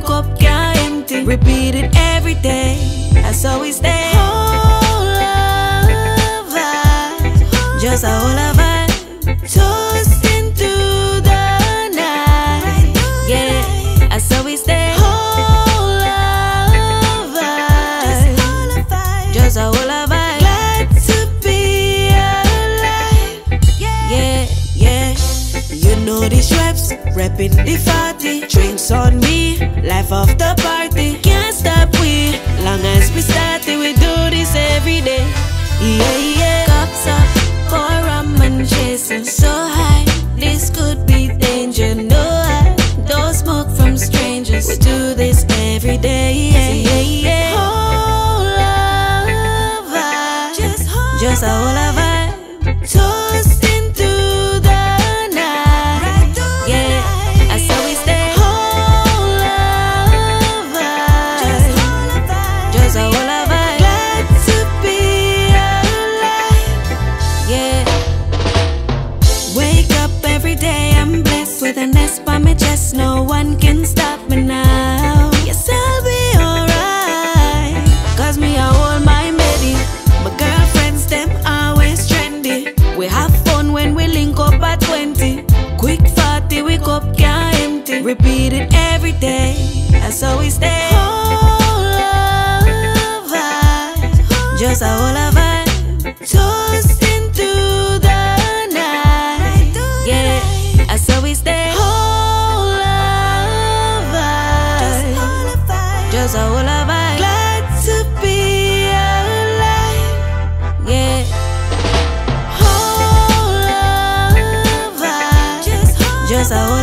we cup can't empty. Repeat it every day. That's how we stay. Hold a vibe. Just a hold a vibe. Toasting through the night. Yeah, that's how we stay. Hold a vibe. Just a hold a vibe. Glad to be alive. Yeah, yeah. You know the straps, repping the 40. Drinks on me, life of the party. Can't stop we, long as we start it, we do this every day. Yeah, yeah. Cups up, pour rum and chasing so high. This could be danger. No, I don't smoke from strangers. We do this every day. Yeah, yeah, yeah. Hold a vibe. Just a whole With an S by my chest. No one can stop me now. Yes, I'll be alright. Cause me, I hold my baby. My girlfriends, them always trendy. We have fun when we link up at 20. Quick 40, we cup can't empty. Repeat it every day. That's how we stay. Hold a vibe. Just a hold a vibe. sabor.